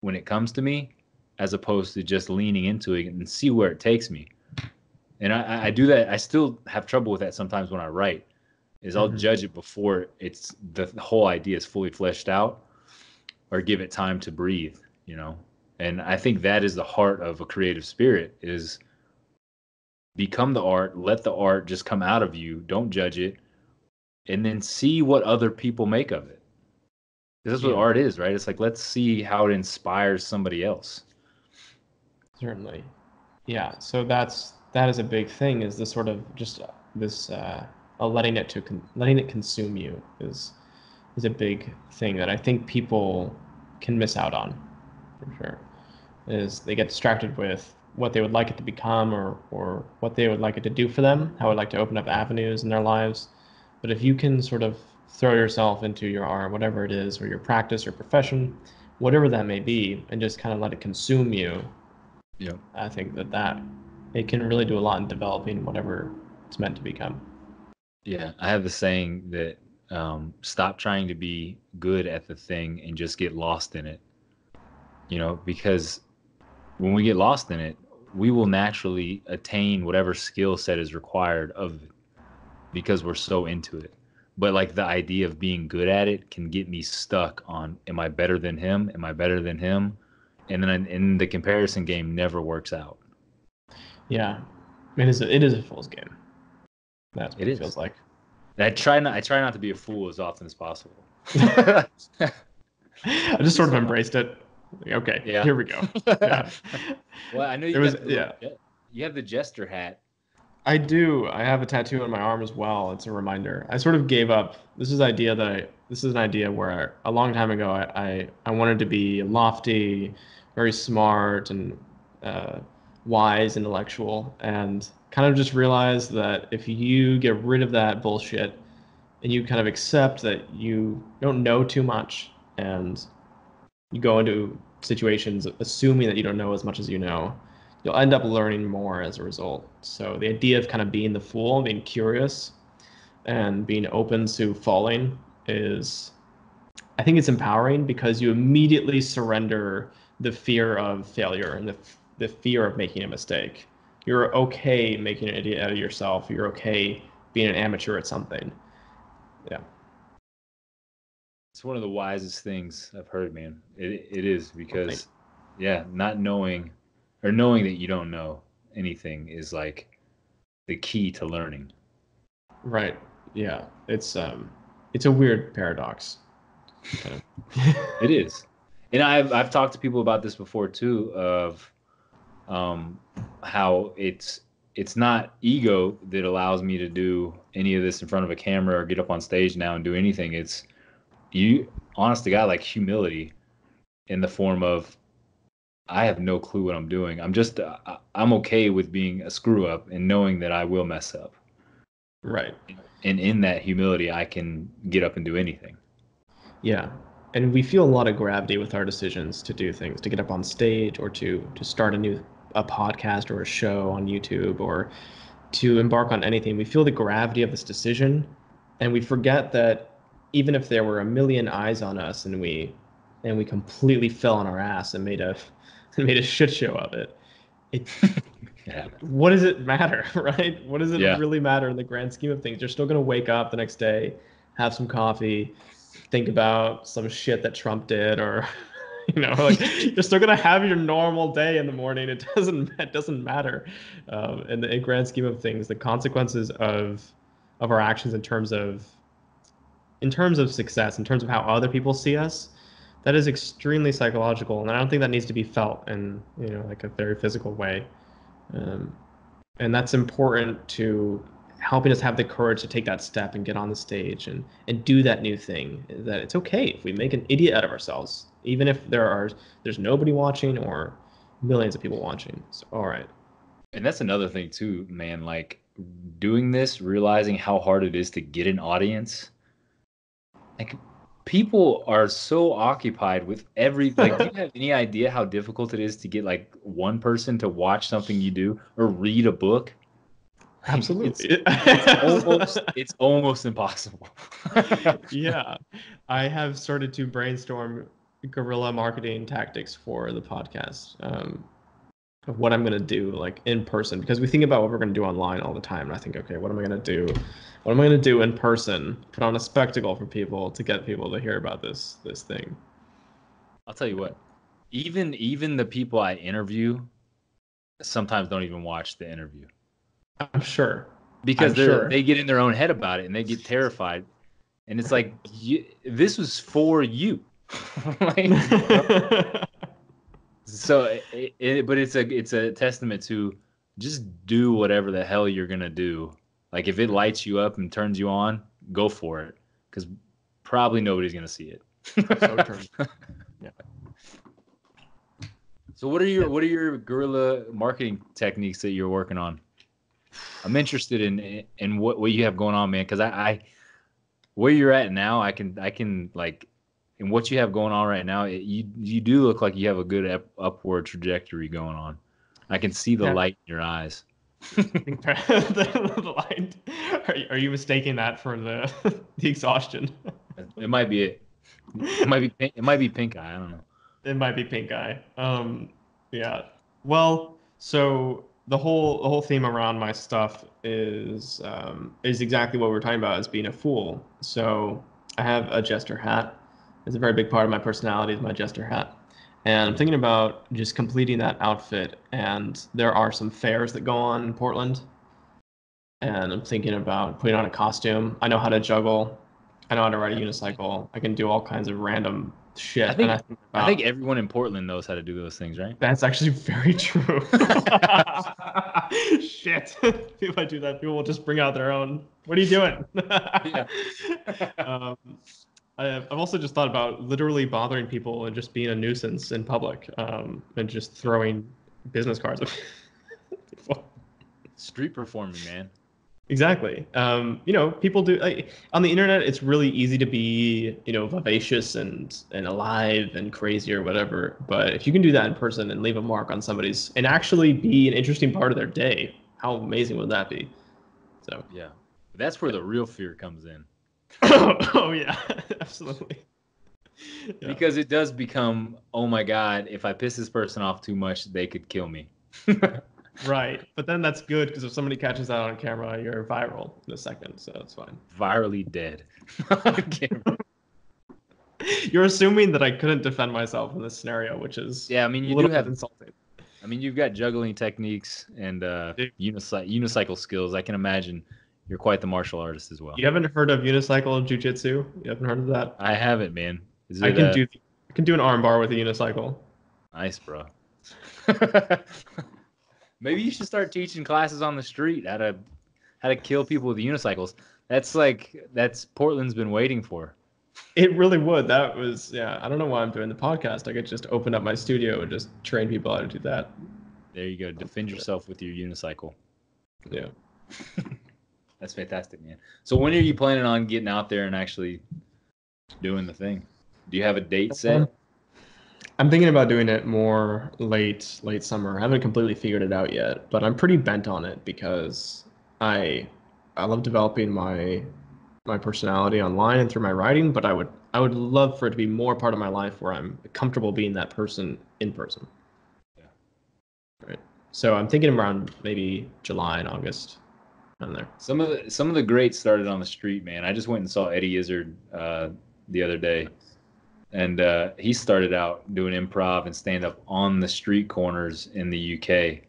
when it comes to me, as opposed to just leaning into it and see where it takes me and I, I do that. I still have trouble with that sometimes when I write. Is I'll mm-hmm. judge it before it's the whole idea is fully fleshed out, or give it time to breathe. You know, and I think that is the heart of a creative spirit. Is become the art, let the art just come out of you, don't judge it, and then see what other people make of it. This is what Yeah. art is, right? It's like let's see how it inspires somebody else. Certainly. Yeah. So that's that is a big thing. Is this sort of just uh, this uh, uh, letting it to con- letting it consume you is is a big thing that I think people can miss out on, for sure. Is they get distracted with what they would like it to become or or what they would like it to do for them, how it would like to open up avenues in their lives. But if you can sort of throw yourself into your art, whatever it is, or your practice or profession, whatever that may be, and just kind of let it consume you, Yeah. I think that that it can really do a lot in developing whatever it's meant to become. Yeah, I have the saying that um, stop trying to be good at the thing and just get lost in it. You know, because when we get lost in it, we will naturally attain whatever skill set is required of it because we're so into it. But like the idea of being good at it can get me stuck on am I better than him? Am I better than him? And then in the comparison game never works out. Yeah, it is. A, it is a fool's game. That's what It it, is. feels like. And I try not I try not to be a fool as often as possible. I just sort of embraced it. Like, Okay, Yeah. here we go. Yeah. Well, I know you There was- the yeah. you have the jester hat. I do. I have a tattoo on my arm as well. It's a reminder. I sort of gave up. This is an idea that I. This is an idea where a long time ago I I, I wanted to be lofty, very smart and uh, wise, intellectual, and kind of just realized that if you get rid of that bullshit and you kind of accept that you don't know too much and you go into situations assuming that you don't know as much as you know you'll end up learning more as a result. So the idea of kind of being the fool, being curious, and being open to falling is, I think it's empowering because you immediately surrender the fear of failure and the the fear of making a mistake. You're okay making an idiot out of yourself. You're okay being an amateur at something. Yeah. It's one of the wisest things I've heard, man. It it is because, yeah, not knowing or knowing that you don't know anything is like the key to learning. Right. Yeah. It's um, it's a weird paradox. Kind of. It is, and I've I've talked to people about this before too. Of um, how it's it's not ego that allows me to do any of this in front of a camera or get up on stage now and do anything. It's you, honest to God, like humility in the form of I have no clue what I'm doing. I'm just uh, I- I'm okay with being a screw up and knowing that I will mess up. Right. And in that humility, I can get up and do anything. Yeah. And we feel a lot of gravity with our decisions to do things, to get up on stage or to to start a new a podcast or a show on YouTube or to embark on anything. We feel the gravity of this decision and we forget that even if there were a million eyes on us and we and we completely fell on our ass and made a and made a shit show of it, it Yeah. what does it matter, right? What does it Yeah. really matter in the grand scheme of things? You're still going to wake up the next day, have some coffee, think about some shit that Trump did, or you know, like you're still going to have your normal day in the morning. It doesn't it doesn't matter. Um, in the in grand scheme of things, the consequences of of our actions in terms of in terms of success, in terms of how other people see us, that is extremely psychological, and I don't think that needs to be felt in you know like a very physical way. Um, and that's important to helping us have the courage to take that step and get on the stage and and do that new thing. That it's okay if we make an idiot out of ourselves, even if there are there's nobody watching or millions of people watching. So all right, And that's another thing too, man. Like doing this, realizing how hard it is to get an audience. Like people are so occupied with every like do you have any idea how difficult it is to get like one person to watch something you do or read a book? absolutely. It's almost it's almost impossible. yeah, I have started to brainstorm guerrilla marketing tactics for the podcast. Um, of what I'm going to do like in person because we think about what we're going to do online all the time and I think okay what am I going to do what am I going to do in person put on a spectacle for people to get people to hear about this this thing I'll tell you what. Even even the people I interview sometimes don't even watch the interview. I'm sure. Because they sure. they get in their own head about it and they get terrified, and it's like you, this was for you. like, so, it, it, but it's a it's a testament to just do whatever the hell you're gonna do. Like if it lights you up and turns you on, go for it. Because probably nobody's gonna see it. so true. So what are your what are your guerrilla marketing techniques that you're working on? I'm interested in in what what you have going on, man. Because I, I where you're at now, I can I can like in what you have going on right now. It, you you do look like you have a good up, upward trajectory going on. I can see the Yeah. light in your eyes. the, the line. Are, you- are you mistaking that for the the exhaustion? It might be it. It might be pink, it might be pink eye. I don't know. It might be pink eye. Um, yeah. Well, so the whole the whole theme around my stuff is um, is exactly what we're talking about as being a fool. So I have a jester hat. It's a very big part of my personality is my jester hat. And I'm thinking about just completing that outfit. And there are some fairs that go on in Portland. And I'm thinking about putting on a costume. I know how to juggle. I know how to ride a unicycle. I can do all kinds of random shit. I think- and I think, I think everyone in Portland knows how to do those things, right? that's actually very true. Shit. if I do that, people will just bring out their own. What are you doing? Yeah. um, I've also just thought about literally bothering people and just being a nuisance in public um, and just throwing business cards at people. Street performing, man. Exactly. Um, you know, people do like, on the internet. It's really easy to be, you know, vivacious and and alive and crazy or whatever. But if you can do that in person and leave a mark on somebody's and actually be an interesting part of their day, how amazing would that be? So, Yeah. That's where the real fear comes in. oh yeah, absolutely. Yeah. Because it does become, oh my God, if I piss this person off too much, they could kill me. right, but then that's good because if somebody catches that on camera, you're viral in a second, so it's fine. Virally dead. on camera. You're assuming that I couldn't defend myself in this scenario, which is yeah, I mean, you do have, insulting. I mean, you've got juggling techniques and uh, unicy- unicycle skills. I can imagine you're quite the martial artist as well. You haven't heard of unicycle jujitsu? You haven't heard of that? I haven't, man. Is I can uh, do I can do an arm bar with a unicycle. Nice, bro. Maybe you should start teaching classes on the street how to how to kill people with unicycles. That's like that's Portland's been waiting for. It really would. That was yeah. I don't know why I'm doing the podcast. I could just open up my studio and just train people how to do that. There you go. Defend yourself with your unicycle. Yeah. That's fantastic, man. So when are you planning on getting out there and actually doing the thing? Do you have a date set? Um, I'm thinking about doing it more late late summer. I haven't completely figured it out yet, but I'm pretty bent on it because I I love developing my my personality online and through my writing, but I would I would love for it to be more part of my life where I'm comfortable being that person in person. Yeah. Right. So I'm thinking around maybe July and August there. Some of the some of the greats started on the street, man. I just went and saw Eddie Izzard uh, the other day, and uh, he started out doing improv and stand up on the street corners in the UK,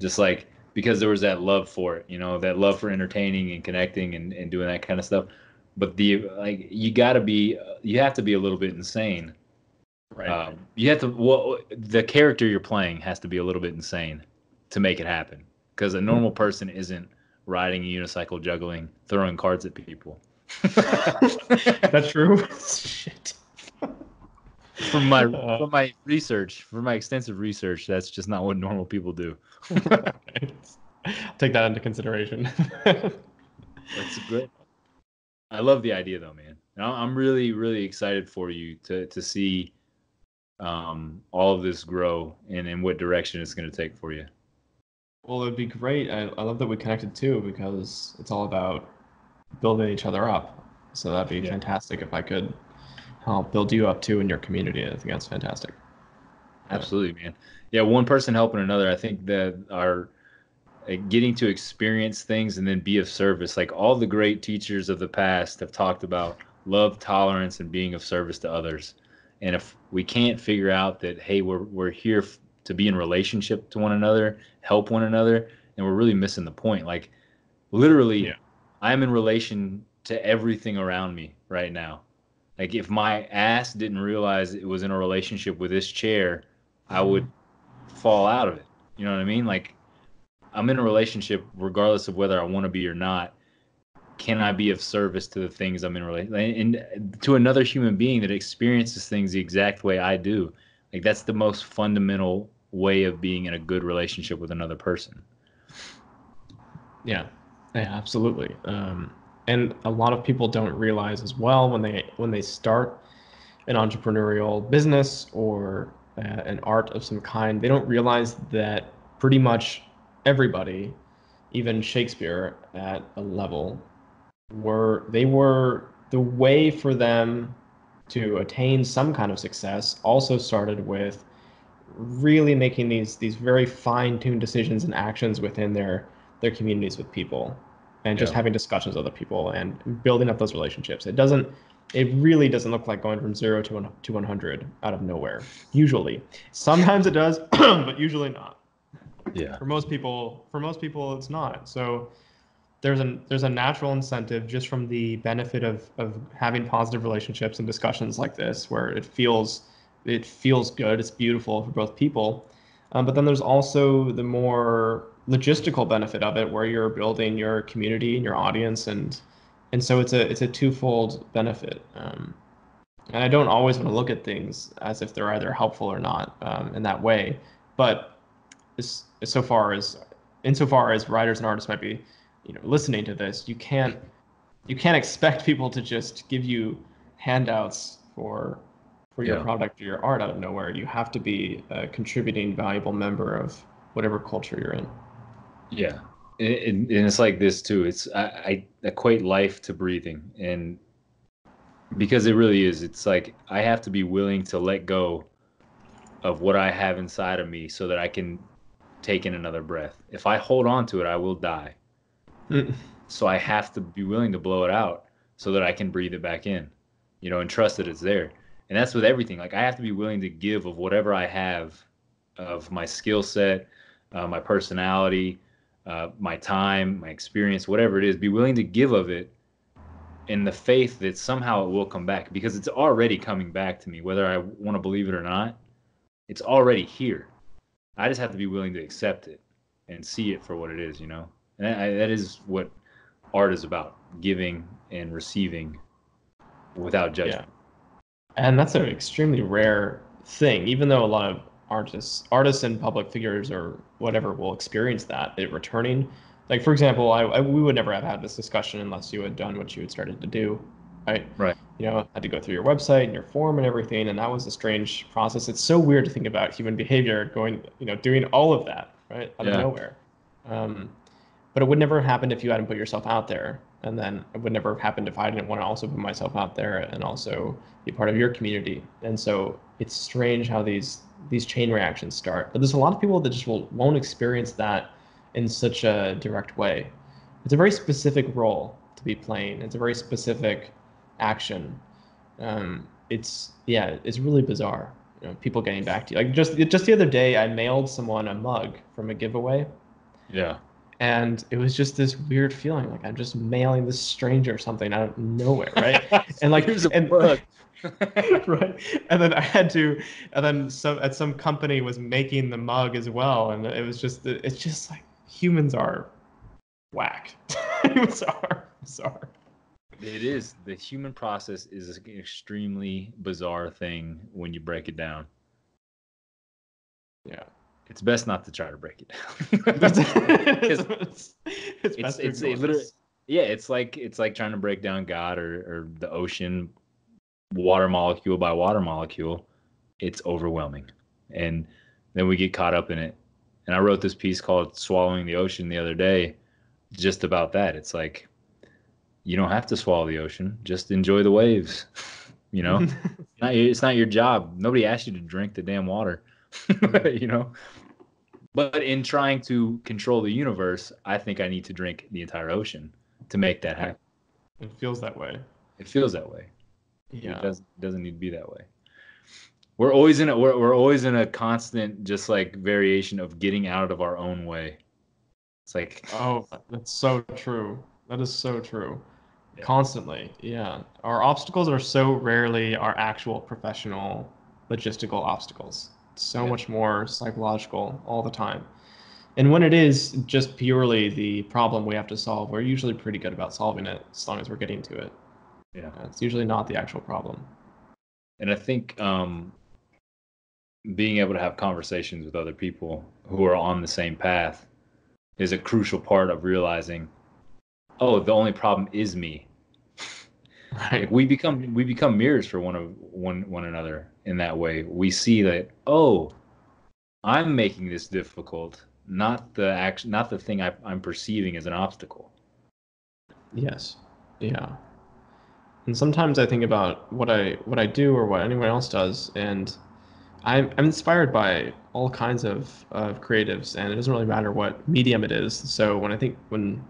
just like because there was that love for it, you know, that love for entertaining and connecting and, and doing that kind of stuff. But the like, you got to be, you have to be a little bit insane. Right. Um, you have to. Well, the character you're playing has to be a little bit insane to make it happen. Because a normal person isn't riding a unicycle, juggling, throwing cards at people. That's true. Shit. from my Uh, from my research, from my extensive research, that's just not what normal people do. Take that into consideration. That's great. I love the idea though, man. And I'm really, really excited for you to to see um, all of this grow and in what direction it's going to take for you. Well, it'd be great. I, I love that we connected too because it's all about building each other up. So that'd be Yeah. fantastic if I could help build you up too in your community. I think that's fantastic. Absolutely, man. Yeah, one person helping another. I think that our uh, getting to experience things and then be of service. Like all the great teachers of the past have talked about love, tolerance, and being of service to others. And if we can't figure out that, hey, we're we're here to be in relationship to one another, help one another, and we're really missing the point. Like Literally, Yeah. I'm in relation to everything around me right now. Like if my ass didn't realize it was in a relationship with this chair, I would mm-hmm. fall out of it. You know what I mean? Like I'm in a relationship regardless of whether I want to be or not. Can I be of service to the things I'm in relation and to another human being that experiences things the exact way I do? Like that's the most fundamental way of being in a good relationship with another person. Yeah, yeah, absolutely. Um, and a lot of people don't realize as well when they when they start an entrepreneurial business or uh, an art of some kind, they don't realize that pretty much everybody, even Shakespeare at a level, were they were the way for them to attain some kind of success also started with really making these these very fine-tuned decisions and actions within their their communities with people and just Yeah. having discussions with other people and building up those relationships it doesn't it really doesn't look like going from zero to, one, to 100 out of nowhere usually sometimes it does but usually not Yeah. for most people for most people it's not so there's a there's a natural incentive just from the benefit of of having positive relationships and discussions like this where it feels it feels good it's beautiful for both people. Um, but then there's also the more logistical benefit of it where you're building your community and your audience and and so it's a it's a twofold benefit. Um, and i don't always want to look at things as if they're either helpful or not um, in that way. But as, so far as insofar as writers and artists might be you know listening to this you can't you can't expect people to just give you handouts for for your Yeah. product or your art out of nowhere you have to be a contributing valuable member of whatever culture you're in Yeah, and, and it's like this too. It's I, I equate life to breathing, and because it really is. It's like I have to be willing to let go of what I have inside of me so that I can take in another breath. If I hold on to it, I will die. Mm. So I have to be willing to blow it out so that I can breathe it back in, you know, and trust that it's there. And that's with everything. Like I have to be willing to give of whatever I have, of my skill set, uh, my personality, uh, my time, my experience, whatever it is. Be willing to give of it in the faith that somehow it will come back because it's already coming back to me, whether I want to believe it or not. It's already here. I just have to be willing to accept it and see it for what it is, you know. And I, that is what art is about: giving and receiving without judgment. And that's an extremely rare thing. Even though a lot of artists artists and public figures or whatever will experience that it returning. Like for example I, I we would never have had this discussion unless you had done what you had started to do right? Right. you know had to go through your website and your form and everything and that was a strange process. It's so weird to think about human behavior going you know doing all of that right? Out Yeah. of nowhere. Um, but it would never have happened if you hadn't put yourself out there and then it would never have happened if i didn't want to also put myself out there and also be part of your community. And so it's strange how these these chain reactions start. But there's a lot of people that just will, won't experience that in such a direct way. It's a very specific role to be playing. It's a very specific action. Um, it's yeah it's really bizarre you know people getting back to you. Like just just the other day i mailed someone a mug from a giveaway. Yeah. And it was just this weird feeling like i'm just mailing this stranger something out of nowhere right and like Here's a and, bug. right and then i had to and then some at some company was making the mug as well and it was just it's just like humans are whack humans are bizarre It is. The human process is an extremely bizarre thing when you break it down. yeah It's best not to try to break it. Down. it's, it's, it's it's it literally yeah it's like it's like trying to break down god or or the ocean water molecule by water molecule. It's overwhelming. And then we get caught up in it. And i wrote this piece called swallowing the ocean the other day just about that. It's like you don't have to swallow the ocean. Just enjoy the waves you know? It's not, your- it's not your job. Nobody asked you to drink the damn water, you know. But in trying to control the universe, I think I need to drink the entire ocean to make that happen. it feels that way It feels that way. yeah It doesn't doesn't need to be that way. We're always in a we're, we're always in a constant just like variation of getting out of our own way. It's like Oh, that's so true. That is so true. Yeah. Constantly, yeah. Our obstacles are so rarely our actual professional logistical obstacles. So Yeah. much more psychological all the time. And when it is just purely the problem we have to solve, we're usually pretty good about solving it as long as we're getting to it. yeah. Uh, It's usually not the actual problem. And I think um, being able to have conversations with other people who are on the same path is a crucial part of realizing, oh, the only problem is me. Right. We become we become mirrors for one of one one another in that way. We see that oh, I'm making this difficult, not the action, not the thing I, I'm perceiving as an obstacle. Yes. Yeah. And sometimes I think about what I what I do or what anyone else does, and I'm I'm inspired by all kinds of of creatives, and it doesn't really matter what medium it is. So when I think when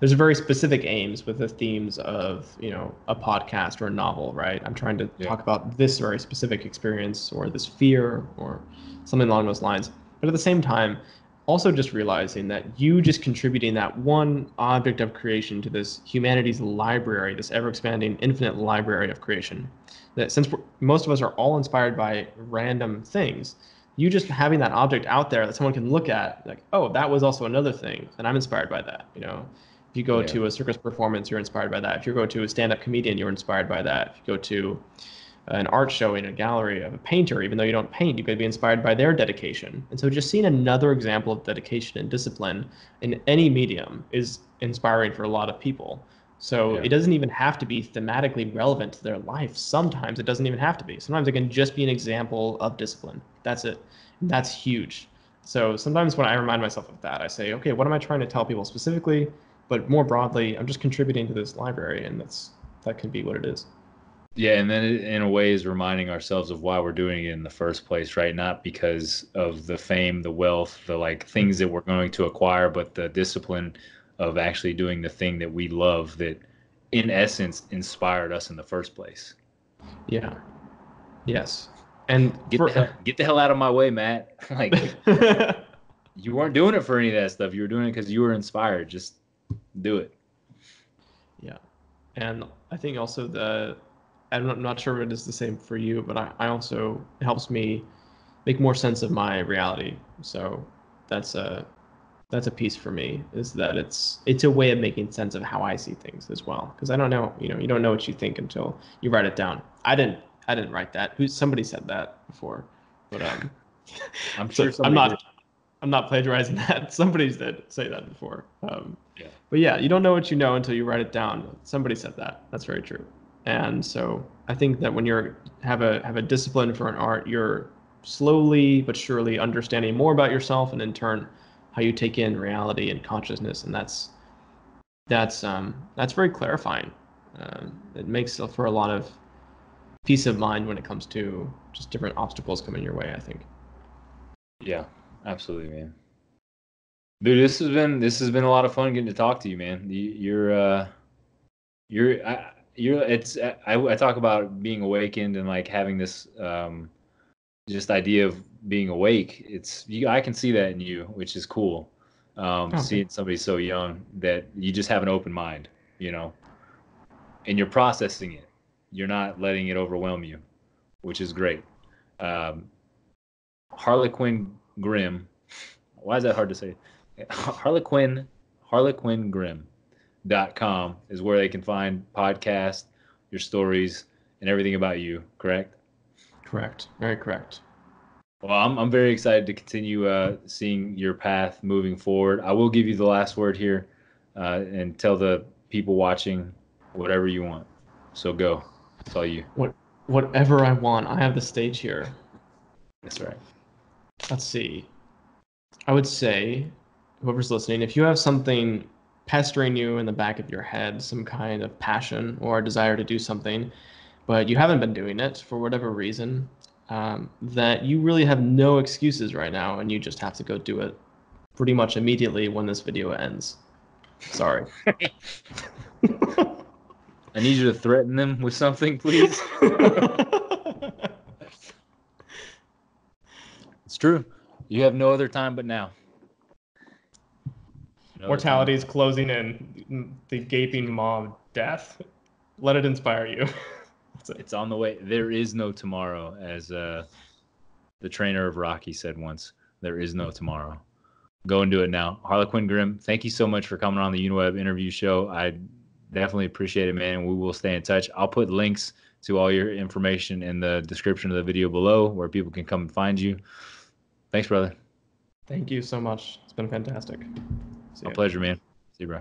there's very specific aims with the themes of you know a podcast or a novel, right? I'm trying to Yeah. talk about this very specific experience or this fear or something along those lines. But at the same time, also just realizing that you just contributing that one object of creation to this humanity's library, this ever expanding infinite library of creation, that since we're, most of us are all inspired by random things, you just having that object out there that someone can look at, like, oh, that was also another thing, and I'm inspired by that. You know, if you go Yeah. to a circus performance, you're inspired by that. If you go to a stand-up comedian, you're inspired by that. If you go to uh, an art show in a gallery of a painter, even though you don't paint, you could be inspired by their dedication. And so just seeing another example of dedication and discipline in any medium is inspiring for a lot of people. So Yeah. it doesn't even have to be thematically relevant to their life. Sometimes it doesn't even have to be. Sometimes it can just be an example of discipline. That's it. That's huge. So sometimes when I remind myself of that, I say, okay, what am I trying to tell people specifically? But more broadly, I'm just contributing to this library, and that's that can be what it is. Yeah, and then it, in a way is reminding ourselves of why we're doing it in the first place, right? Not because of the fame, the wealth, the like things that we're going to acquire, but the discipline of actually doing the thing that we love that in essence inspired us in the first place. Yeah. Yes. And Get, for, the, hell, get the hell out of my way, Matt. like you weren't doing it for any of that stuff. You were doing it because you were inspired. Just do it. yeah. And I think also the I'm not, not sure if it is the same for you, but I, I also it helps me make more sense of my reality. So that's a that's a piece for me is that it's it's a way of making sense of how I see things as well. Because I don't know, you know, you don't know what you think until you write it down. I didn't I didn't write that. Who somebody said that before, but um, I'm so sure I'm not did. I'm not plagiarizing that. Somebody's did say that before. Um, Yeah. But yeah, you don't know what you know until you write it down. Somebody said that. That's very true. And so I think that when you're have a have a discipline for an art, you're slowly but surely understanding more about yourself, and in turn, how you take in reality and consciousness, and that's that's um, that's very clarifying. Um, it makes for a lot of peace of mind when it comes to just different obstacles coming your way. I think. Yeah, absolutely, man. Dude, this has been this has been a lot of fun getting to talk to you, man. You, you're uh, you're I, you're it's I, I talk about being awakened and like having this um, just idea of being awake. It's you, I can see that in you, which is cool. Um, Oh, seeing somebody so young that you just have an open mind, you know, and you're processing it. You're not letting it overwhelm you, which is great. Um, Harlequin Grim. Why is that hard to say? Harlequin Harlequin Grim dot com is where they can find podcasts, your stories, and everything about you. Correct. Correct. Very correct. Well, I'm I'm very excited to continue uh, seeing your path moving forward. I will give you the last word here, uh, and tell the people watching whatever you want. So go. It's all you. What Whatever I want, I have the stage here. That's right. Let's see. I would say, whoever's listening, if you have something pestering you in the back of your head, some kind of passion or a desire to do something, but you haven't been doing it for whatever reason, um, that you really have no excuses right now and you just have to go do it pretty much immediately when this video ends. Sorry. I need you to threaten them with something, please. It's true. You have no other time but now. mortality is closing in. The gaping maw of death. Let it inspire you. it. It's on the way. There is no tomorrow, as uh, the trainer of Rocky said once. There is no tomorrow. Go and do it now. Harlequin Grim, thank you so much for coming on the Uniweb interview show. I definitely appreciate it, man. We will stay in touch. I'll put links to all your information in the description of the video below where people can come and find you. Thanks, brother. Thank you so much. It's been fantastic. See My pleasure, man. See you, bro.